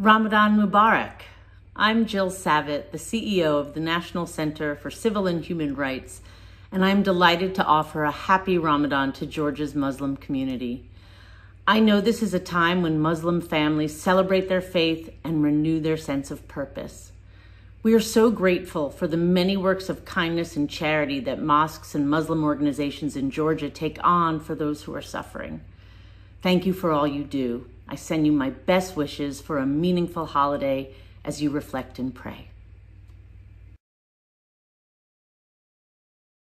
Ramadan Mubarak. I'm Jill Savitt, the CEO of the National Center for Civil and Human Rights, and I'm delighted to offer a happy Ramadan to Georgia's Muslim community. I know this is a time when Muslim families celebrate their faith and renew their sense of purpose. We are so grateful for the many works of kindness and charity that mosques and Muslim organizations in Georgia take on for those who are suffering. Thank you for all you do. I send you my best wishes for a meaningful holiday as you reflect and pray.